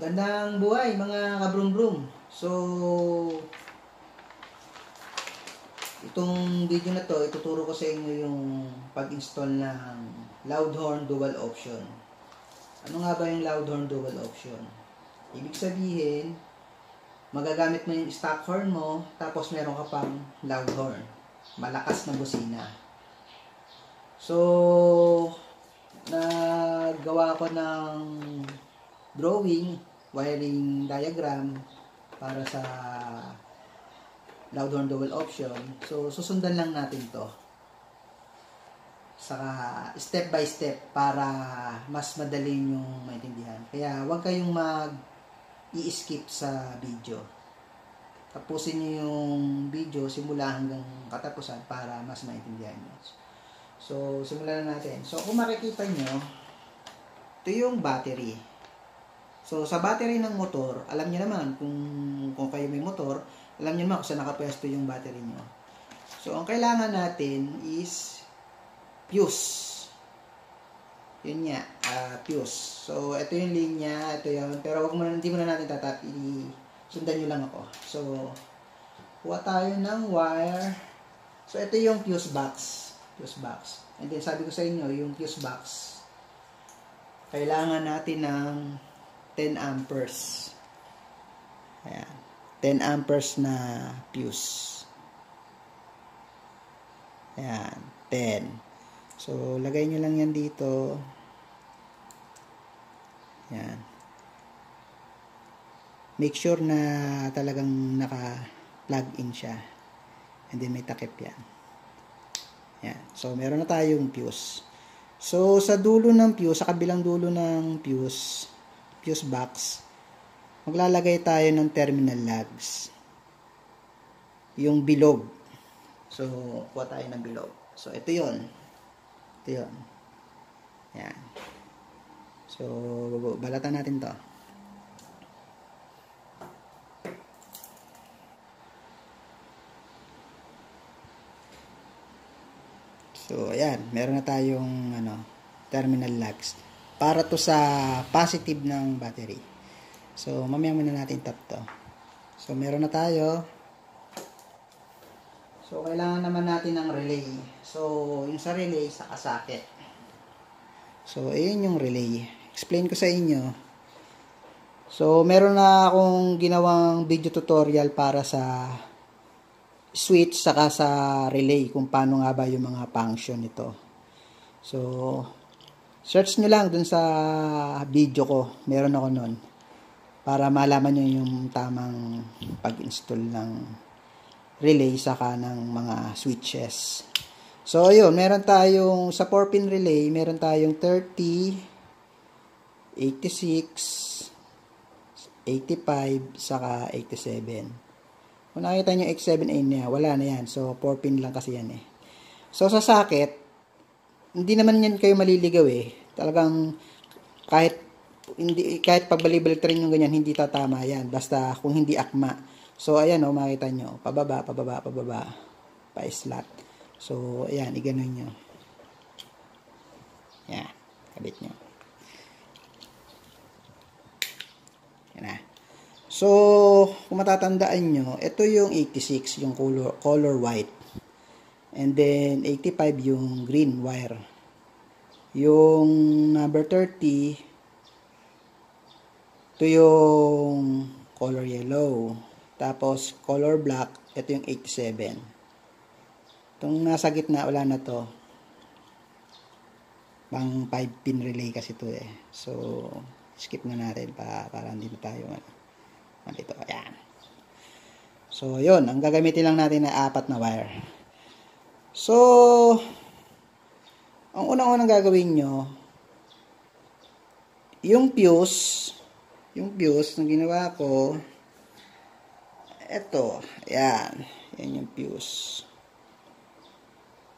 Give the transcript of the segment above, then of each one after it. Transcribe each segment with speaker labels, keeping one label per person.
Speaker 1: Gandang buhay mga kabrum-brum. So, itong video na to, ituturo ko sa inyo yung pag-install ng Loudhorn Dual Option. Ano nga ba yung Loudhorn Dual Option? Ibig sabihin, magagamit mo yung stock horn mo, tapos meron ka pang Loudhorn. Malakas na busina. So, nagawa ko ng drawing, wiring diagram para sa Loudhorn Dual Option. So, susundan lang natin to. Saka step by step para mas madali yung maintindihan. Kaya huwag kayong mag i-skip sa video. Tapusin niyo yung video simula hanggang katapusan para mas maintindihan niyo. So, simulan na natin. So, kung makikita nyo, ito yung battery. So, sa battery ng motor, alam niyo naman kung, kung kayo may motor, alam niyo naman kung saan nakapwesto yung battery niyo. So, ang kailangan natin is fuse. Yun nga, uh, fuse. So, ito yung linya, ito yun. Pero wag mo na, hindi mo na natin tatap. Sundan nyo lang ako. So, kuha tayo ng wire. So, ito yung fuse box fuse box. And then sabi ko sa inyo, yung fuse box, kailangan natin ng 10 amperes. Ayan. 10 amperes na fuse. Ayan. 10. So, lagay nyo lang yan dito. Ayan. Make sure na talagang naka-plug in siya. And then may takip yan. Yan. So, meron na tayong fuse. So, sa dulo ng fuse, sa kabilang dulo ng fuse, fuse box, maglalagay tayo ng terminal lugs. Yung bilog. So, kuha tayo ng bilog. So, ito yon Ito yon Yan. So, balatan natin to. So, ayan, meron na tayong ano, terminal lugs. Para to sa positive ng battery. So, mamaya muna natin tap to. So, meron na tayo. So, kailangan naman natin ng relay. So, yung sa relay, sa kasakit. So, ayun yung relay. Explain ko sa inyo. So, meron na akong ginawang video tutorial para sa switch saka sa relay kung paano nga ba yung mga function nito. So, search nyo lang dun sa video ko. Meron ako nun. Para malaman nyo yung tamang pag-install ng relay saka ng mga switches. So, ayun. Meron tayong sa 4-pin relay, meron tayong 30, 86, 85, saka 87. Kung nakita nyo X7A niya, wala na yan. So, 4 pin lang kasi yan eh. So, sa socket, hindi naman yan kayo maliligaw eh. Talagang kahit hindi kahit pagbalibalik rin yung ganyan, hindi tatama yan. Basta kung hindi akma. So, ayan o, oh, makita nyo. Pababa, pababa, pababa. Pa-slot. So, ayan, iganon nyo. Yan, kabit nyo. Yan na. So, kung matatandaan nyo, ito yung 86, yung color, color white. And then, 85 yung green wire. Yung number 30, ito yung color yellow. Tapos, color black, ito yung 87. Itong nasa gitna, wala na to. Pang 5 pin relay kasi to eh. So, skip na natin pa, para hindi na tayo ano. Dito, ayan. So, yun. Ang gagamitin lang natin na apat na wire. So, ang unang-unang gagawin nyo, yung fuse, yung fuse na ginawa ko, eto, ayan. Yan yung fuse.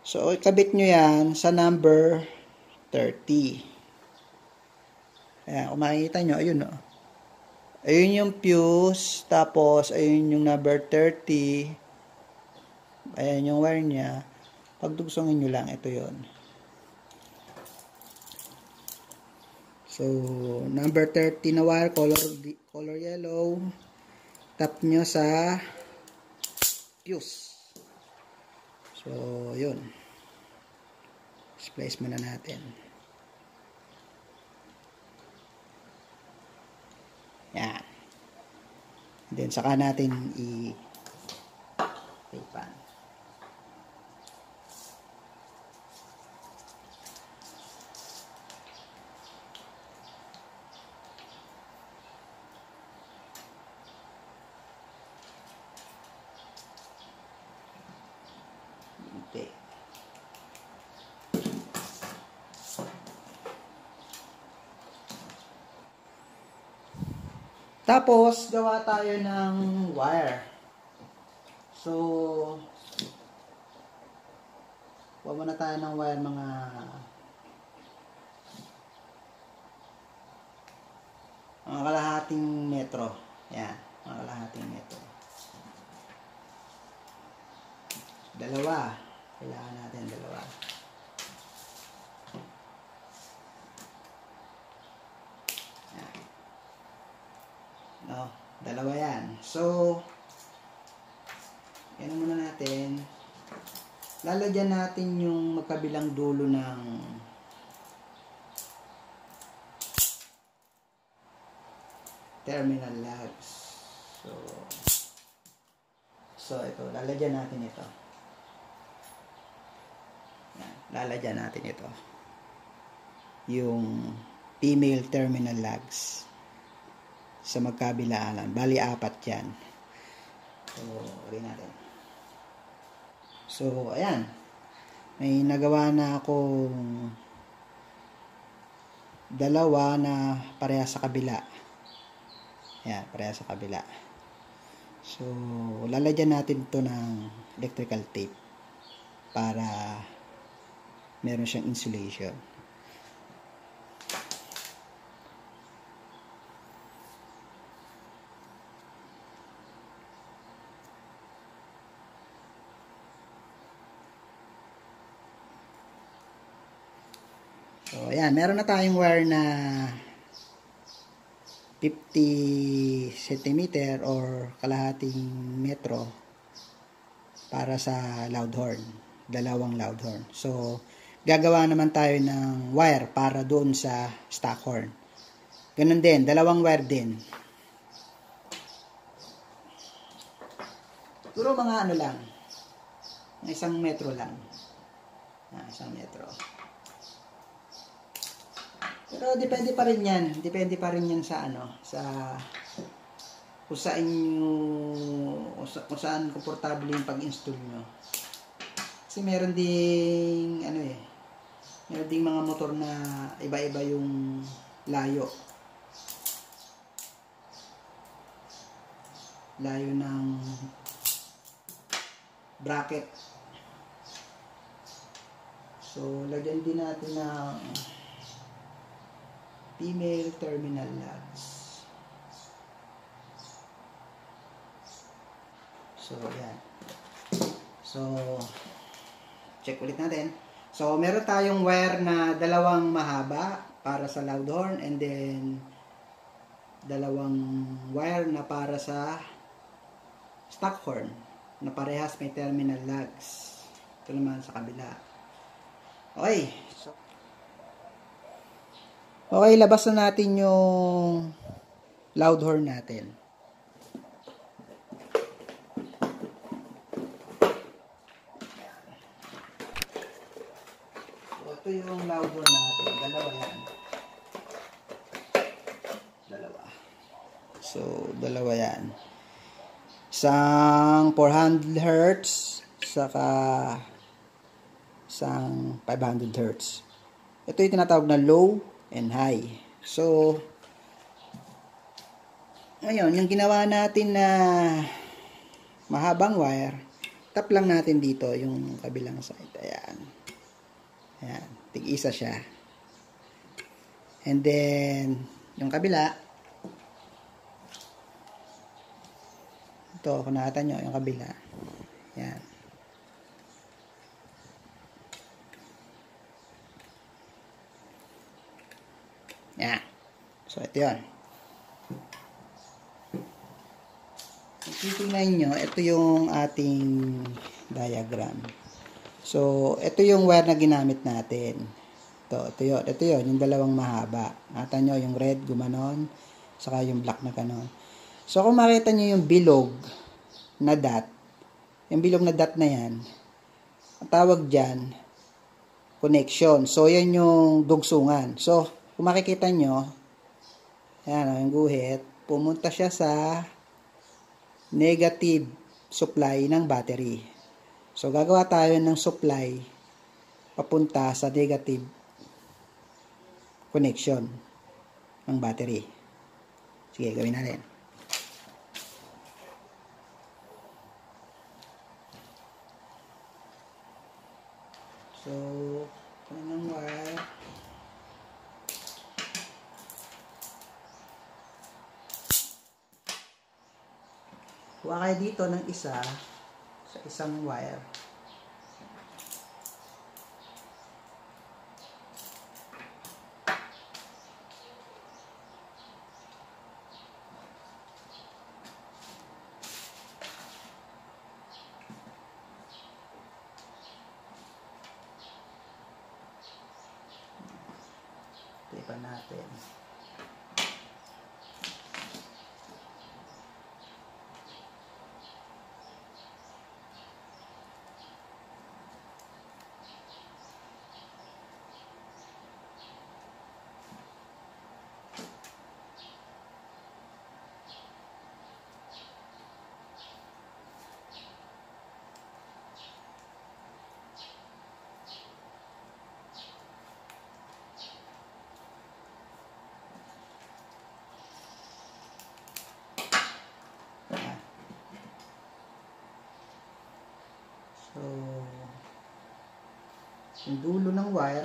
Speaker 1: So, ikabit nyo yan sa number 30. Ayan, kung makikita nyo, ayun o. Oh. Ayun yung fuse. Tapos, ayun yung number 30. Ayan yung wire niya. Pagdugsongin nyo lang, ito yon So, number 30 na wire, color, color yellow. Tap nyo sa fuse. So, yun. Splice muna natin. Yan. Then, saka natin i- tapan. Okay. Tapos, gawa tayo ng wire. So, Huwag muna tayo ng wire mga mga kalahating metro. Yan, mga kalahating metro. Dalawa. Kailangan natin dalawa. Yan. No, dalawa yan. So, yan muna natin. Lalagyan natin yung magkabilang dulo ng terminal lugs. So, so ito, lalagyan natin ito. Yan, lalagyan natin ito. Yung female terminal lugs sa magkabilaan. Bali, apat yan. So, rin natin. So, ayan. May nagawa na akong dalawa na pareha sa kabila. Ayan, pareha sa kabila. So, lalagyan natin to ng electrical tape para meron siyang insulation. Ayan, meron na tayong wire na 50 cm or kalahating metro para sa loud horn. Dalawang loud horn. So, gagawa naman tayo ng wire para doon sa stock horn. Ganun din, dalawang wire din. Puro mga ano lang. Isang metro lang. Ah, isang metro. Pero depende pa rin yan. Depende pa rin yan sa ano, sa kung saan nyo, kung, sa, kung saan komportable yung pag-install nyo. Kasi meron ding, ano eh, meron ding mga motor na iba-iba yung layo. Layo ng bracket. So, lagyan din natin ng female terminal lugs. So, yan. So, check ulit natin. So, meron tayong wire na dalawang mahaba para sa loud horn and then dalawang wire na para sa stock horn na parehas may terminal lugs. Ito naman sa kabila. Okay. Okay, labas na natin yung loud horn natin. Ito yung loud horn natin. Dalawa yan. Dalawa. So, dalawa yan. Isang 400 Hz saka isang 500 Hz. Ito yung tinatawag na low and high. So, ngayon, yung ginawa natin na mahabang wire, tap lang natin dito yung kabilang side. Ayan. Ayan. Tig-isa siya. And then, yung kabila, ito, kung nyo, yung kabila. Ayan. Yan. So, ito yun. Titingnan nyo, ito yung ating diagram. So, ito yung wire na ginamit natin. Ito, ito yun. Ito yun, yung dalawang mahaba. Nakita nyo, yung red, gumanon, saka yung black na ganon. So, kung makita nyo yung bilog na dot, yung bilog na dot na yan, ang tawag dyan, connection. So, yan yung dugsungan. So, kung makikita nyo, yan o, yung guhit, pumunta siya sa negative supply ng battery. So, gagawa tayo ng supply papunta sa negative connection ng battery. Sige, gawin natin. So, Kuha kayo dito ng isa sa isang wire. Tipan natin. So, yung dulo ng wire,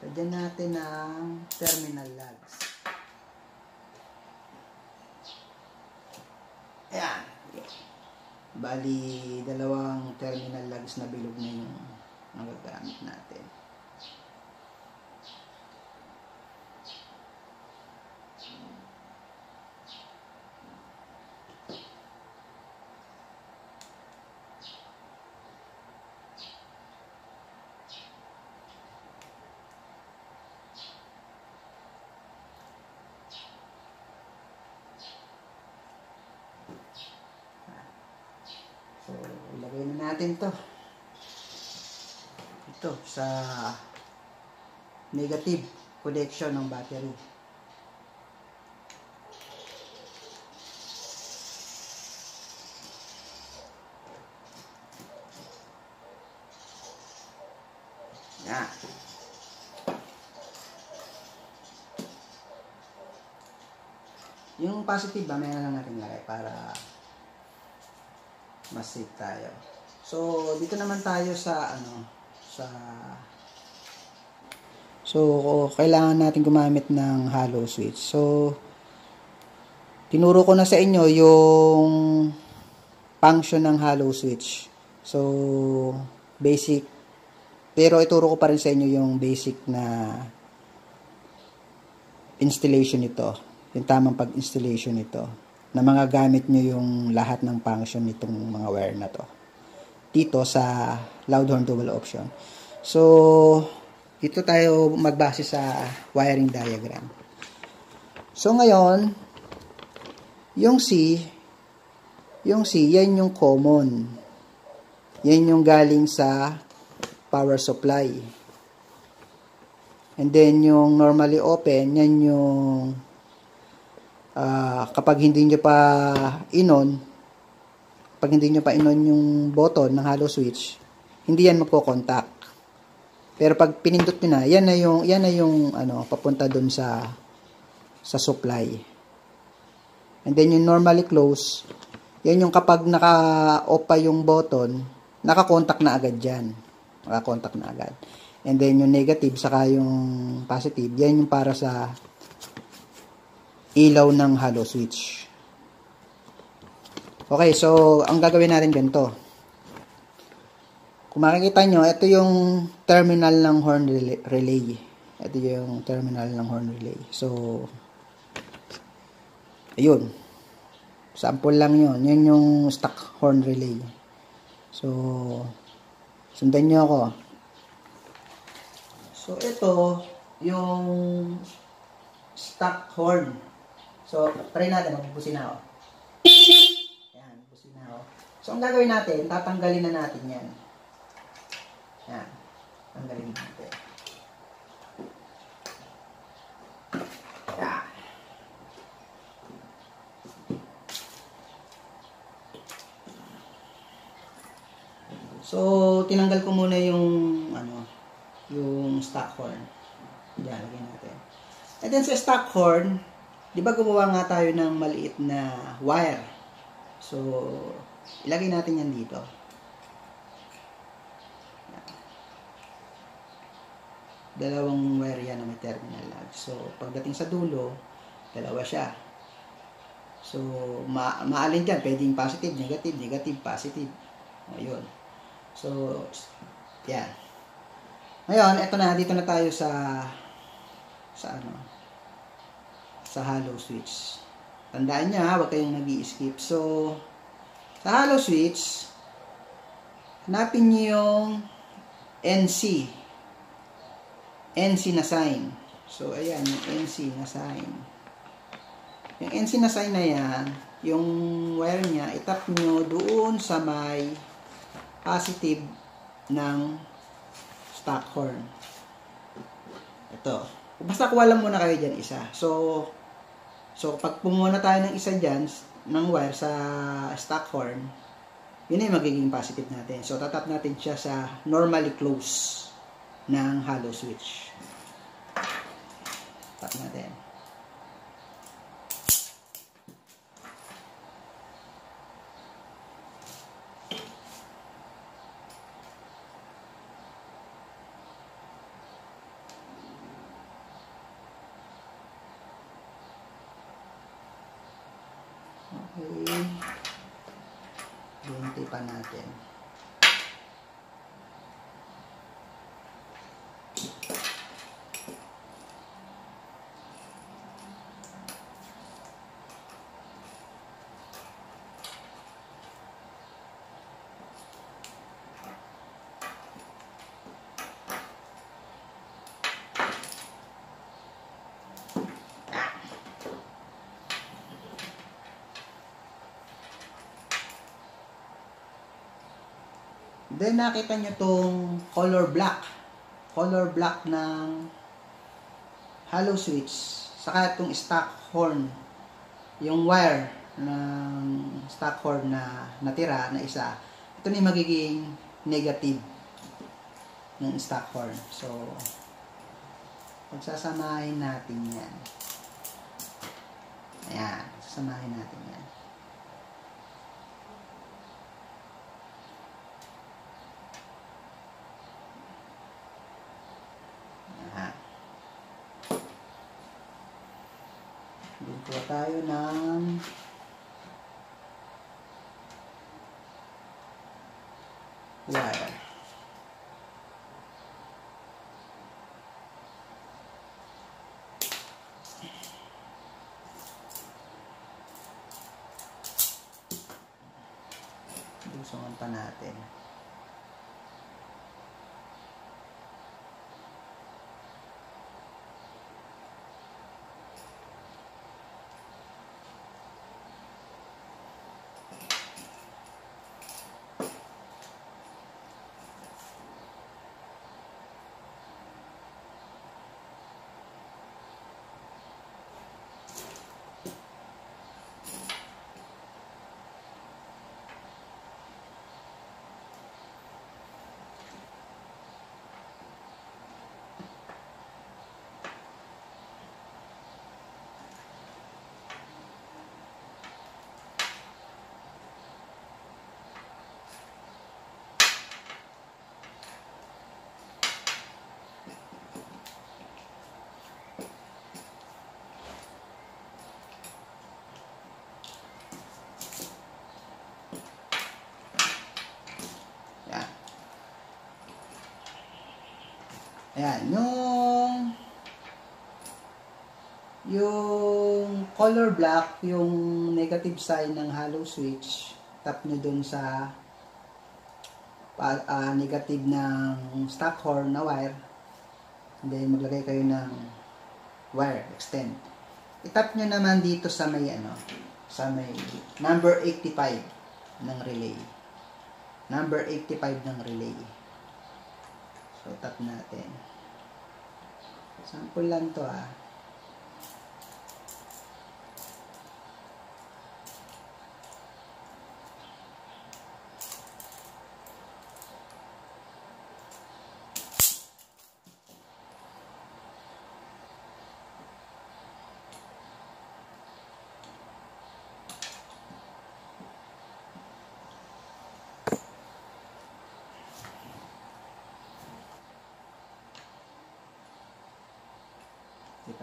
Speaker 1: lagyan natin ng terminal lugs. Ayan. Bali, dalawang terminal lugs na bilog na yung magagamit natin. So, ilagay na natin to. Ito, sa negative connection ng battery. Yan. Yung positive ba, meron natin lagay para mas safe tayo. So, dito naman tayo sa ano, sa So, kailangan natin gumamit ng hollow switch. So, tinuro ko na sa inyo yung function ng hollow switch. So, basic. Pero ituro ko pa rin sa inyo yung basic na installation nito. Yung tamang pag-installation nito na mga gamit nyo yung lahat ng function nitong mga wire na to. Dito sa loud horn dual option. So, dito tayo magbase sa wiring diagram. So, ngayon, yung C, yung C, yan yung common. Yan yung galing sa power supply. And then, yung normally open, yan yung uh, kapag hindi nyo pa inon, pag hindi nyo pa inon yung button ng hollow switch, hindi yan magpo-contact. Pero pag pinindot nyo na, yan na yung, yan na yung ano, papunta dun sa sa supply. And then yung normally close, yan yung kapag naka-off pa yung button, naka-contact na agad dyan. Naka-contact na agad. And then yung negative, saka yung positive, yan yung para sa ilaw ng hollow switch. Okay, so ang gagawin natin ganito. Kung makikita nyo, ito yung terminal ng horn relay. Ito yung terminal ng horn relay. So, ayun. Sample lang yun. Yan yung stock horn relay. So, sundan nyo ako. So, ito, yung stock horn. So, try natin. Magbusin na ako. Yan, busin na ako. So, ang gagawin natin, tatanggalin na natin yan. Yan. Tanggalin natin. Yan. So, tinanggal ko muna yung, ano, yung stock horn. Yan, lagyan natin. And then sa stock horn, di ba gumawa nga tayo ng maliit na wire? So, ilagay natin yan dito. Dalawang wire yan na may terminal lag. So, pagdating sa dulo, dalawa siya. So, ma maalin dyan. Pwedeng positive, negative, negative, positive. O, yun. So, yan. Ngayon, eto na, dito na tayo sa sa ano sa hollow switch. Tandaan niya, huwag kayong nag skip So, sa hollow switch, hanapin niyo yung NC. NC na sign. So, ayan, yung NC na sign. Yung NC na sign na yan, yung wire niya, itap nyo doon sa may positive ng stock horn. Ito. Basta kuha lang muna kayo dyan isa. So, so pag pumuna tayo ng isa dyan, ng wire sa stock horn, yun ay magiging positive natin. So, tatap natin siya sa normally close ng hollow switch. Tap natin. Okay. Bunti pa natin. Then nakita nyo tong color black. Color black ng hollow switch. Saka itong stock horn. Yung wire ng stock horn na natira na isa. Ito na yung magiging negative ng stock horn. So, pagsasamahin natin yan. Ayan. Sasamahin natin yan. Ayan. Dito tayo ng wire. Lusungan pa natin. Ayan, yung yung color black, yung negative sign ng hollow switch, tap nyo dun sa pa, uh, negative ng stock horn na wire. And then maglagay kayo ng wire, extend. Itap nyo naman dito sa may ano, sa may number 85 ng relay. Number 85 ng relay. So tap natin. Sample lang to ah.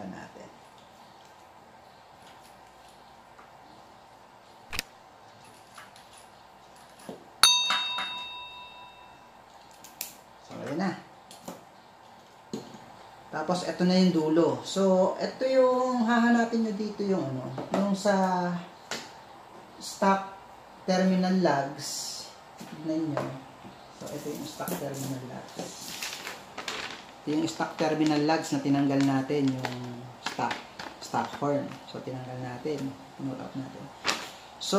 Speaker 1: Tipan natin. So, ayan na. Tapos, ito na yung dulo. So, ito yung hahanapin nyo dito yung ano, yung sa stock terminal lugs. Tignan nyo. So, ito yung stock terminal lugs. Yung stock terminal lugs na tinanggal natin, yung stock, stock horn. So, tinanggal natin. Pull natin. So,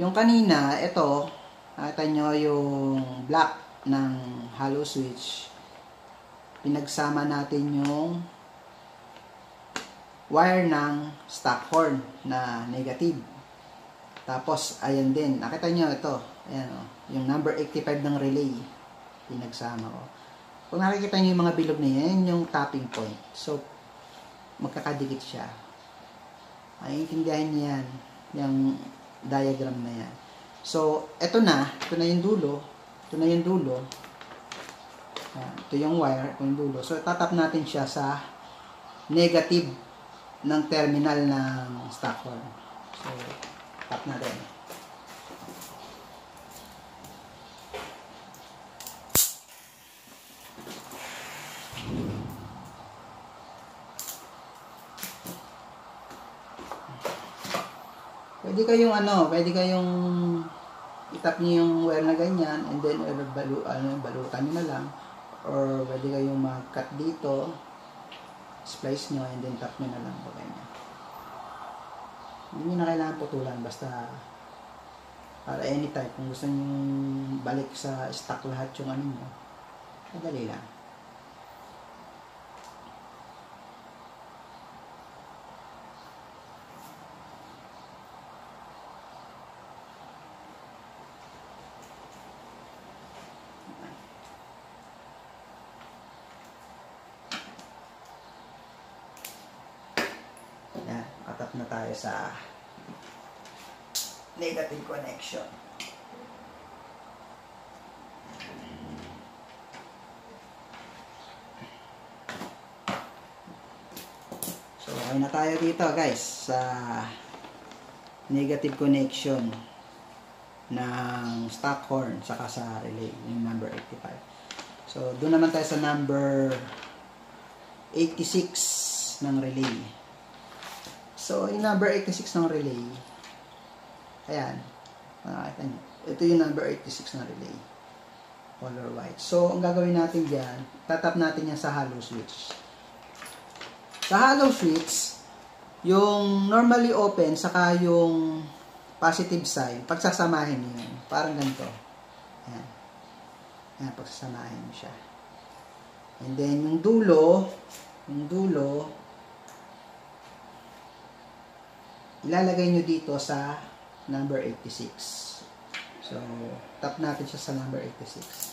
Speaker 1: yung kanina, ito, nakita nyo yung black ng hollow switch. Pinagsama natin yung wire ng stock horn na negative. Tapos, ayan din. Nakita nyo ito. Ayan. Oh, yung number 85 ng relay. Pinagsama ko. Kung nakikita niyo yung mga bilog na yan, yung tapping point. So, magkakadikit siya. Maiintindihan niyo yan, yung diagram na yan. So, eto na, ito na yung dulo, ito na yung dulo. Yan, ito yung wire, ito yung dulo. So, tatap natin siya sa negative ng terminal ng stock wire. So, tap natin. Pwede kayong ano, pwede kayong itap niyo yung wire na ganyan and then uh, balu, ano, balutan niyo na lang or pwede kayong mag-cut dito splice nyo and then tap nyo na lang po ganyan. Hindi nyo na kailangan putulan basta para anytime kung gusto nyo balik sa stock lahat yung ano nyo madali lang. Nakatap na tayo sa negative connection. So, okay na tayo dito guys sa negative connection ng stock horn saka sa relay, yung number 85. So, doon naman tayo sa number 86 ng relay. So, yung number 86 ng relay, ayan, makakita nyo. Ito yung number 86 ng relay. Color white. So, ang gagawin natin dyan, tatap natin yan sa hollow switch. Sa hollow switch, yung normally open, saka yung positive sign, pagsasamahin nyo yan. Parang ganito. Ayan. Ayan, pagsasamahin nyo siya. And then, yung dulo, yung dulo, ilalagay nyo dito sa number 86. So, tap natin siya sa number 86.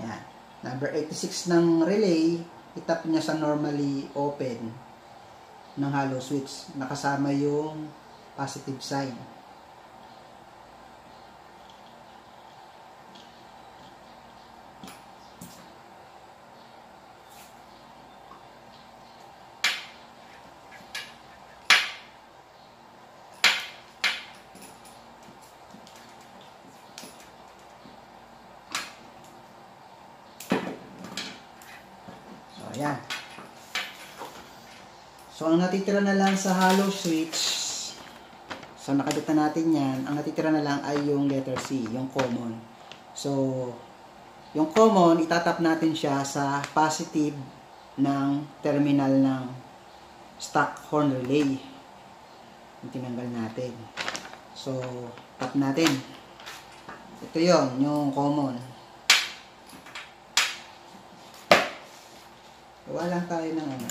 Speaker 1: Yan. Number 86 ng relay, itap niya sa normally open ng hollow switch. Nakasama yung positive sign. Ayan. So, ang natitira na lang sa hollow switch, so nakabit na natin yan, ang natitira na lang ay yung letter C, yung common. So, yung common, itatap natin siya sa positive ng terminal ng stock horn relay. Yung tinanggal natin. So, tap natin. Ito yon yung common. Gawa lang tayo ng ano,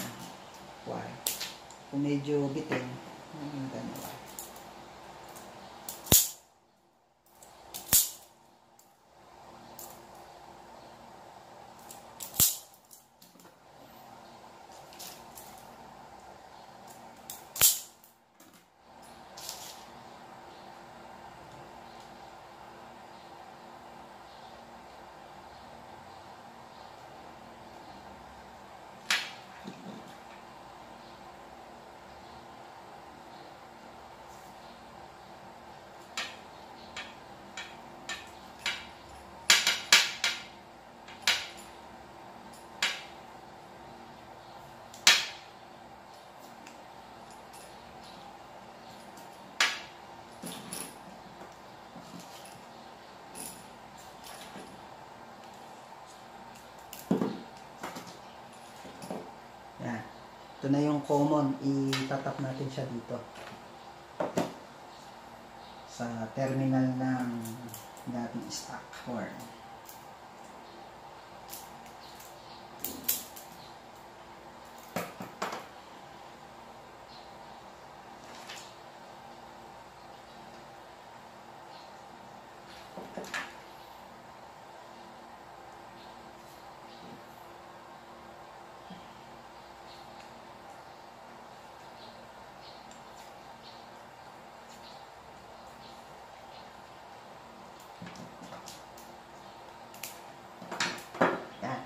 Speaker 1: wire. Kung medyo bitin, ano tayo wire. Yan. Ito na yung common. Itatap natin siya dito. Sa terminal ng dating stock horn. Yan.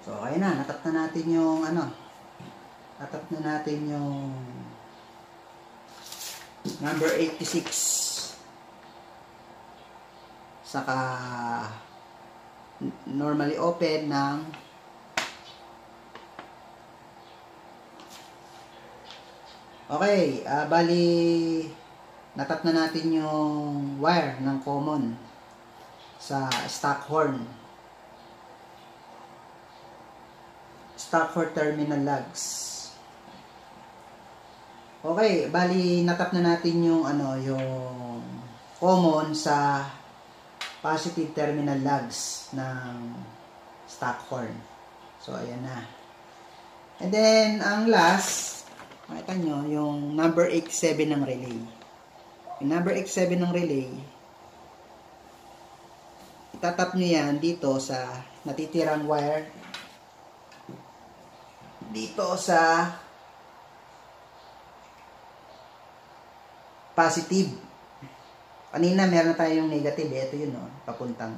Speaker 1: So, okay na. Natap na natin yung ano. Natap na natin yung number 86. Saka normally open ng Okay, ah bali natap na natin yung wire ng common sa stock Stock horn terminal lugs. Okay, bali natap na natin yung ano, yung common sa positive terminal lugs ng stock horn. So ayan na. And then ang last, makita nyo, yung number 87 ng relay. Yung number 87 ng relay, itatap nyo yan dito sa natitirang wire dito sa positive. Kanina meron na tayong negative. Ito yun, no? papuntang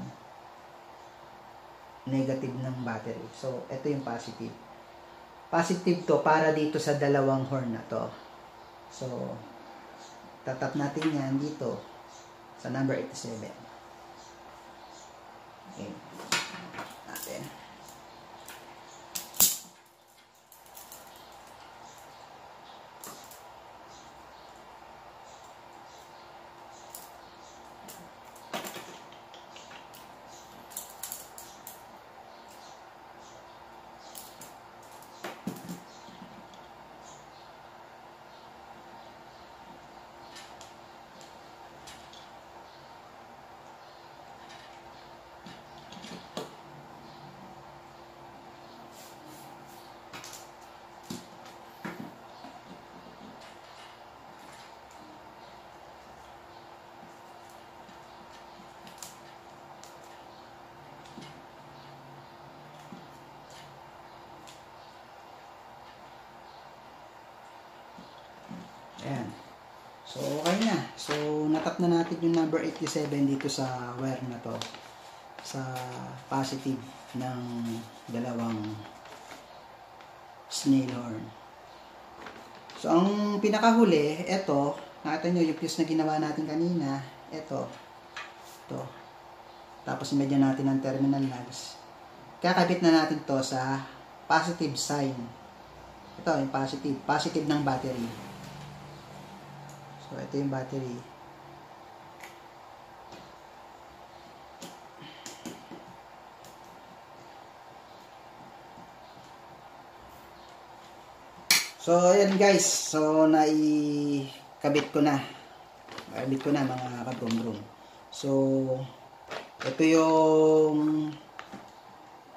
Speaker 1: negative ng battery. So, ito yung positive. Positive to para dito sa dalawang horn na to. So, tatap natin yan dito sa number 87. Okay. Natin. Ayan. So, okay na. So, natap na natin yung number 87 dito sa wire na to. Sa positive ng dalawang snail horn. So, ang pinakahuli, ito, nakita nyo yung fuse na ginawa natin kanina, ito, ito. Tapos, medyan natin ang terminal lugs. kakabit na natin to sa positive sign. Ito, yung positive. Positive ng battery. So, ito yung battery. So, ayan guys. So, naikabit ko na. Kabit ko na mga kabrum-brum. So, ito yung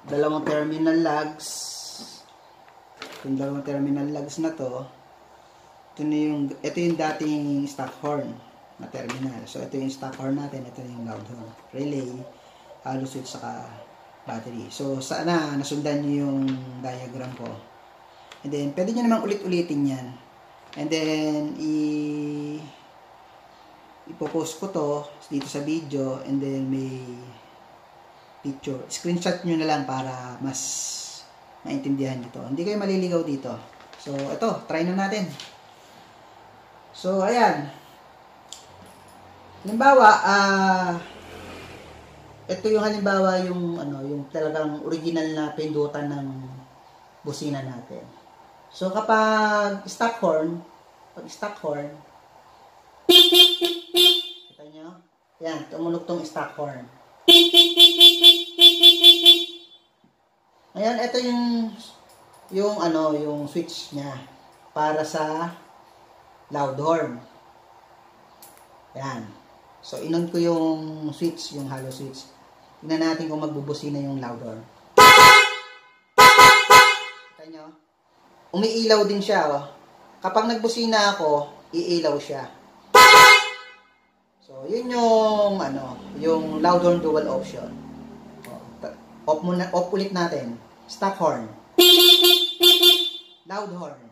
Speaker 1: dalawang terminal lugs. Yung dalawang terminal lugs na to, ito na yung, ito yung dating stock horn na terminal. So, ito yung stock horn natin. Ito yung loud horn. Relay, hollow switch, saka battery. So, sana nasundan nyo yung diagram ko. And then, pwede nyo namang ulit-ulitin yan. And then, i ipopost ko to dito sa video and then may picture. Screenshot nyo na lang para mas maintindihan nyo to. Hindi kayo maliligaw dito. So, ito, try na natin. So, ayan. Halimbawa, ah, uh, ito yung halimbawa yung ano, yung talagang original na pindutan ng busina natin. So, kapag stock horn, pag stock horn, kita nyo? Yan, tumunog tong stock horn. Ngayon, ito yung yung ano, yung switch niya para sa loud horn. Yan. So, inon ko yung switch, yung hollow switch. Tingnan natin kung magbubusina yung loud horn. Kita nyo? umiilaw din siya, oh. Kapag nagbusina ako, iilaw siya. So, yun yung, ano, yung loud horn dual option. Oh, off, muna, off ulit natin. Stock horn. Loud horn.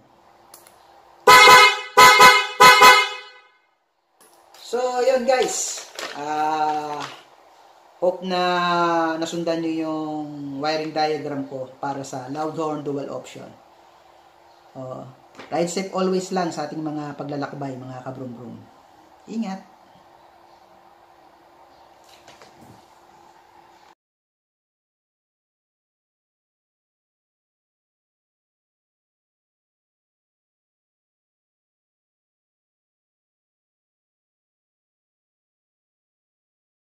Speaker 1: So, yun guys. Uh, hope na nasundan nyo yung wiring diagram ko para sa loud horn dual option. Oh, ride safe always lang sa ating mga paglalakbay, mga kabrum-brum. Ingat!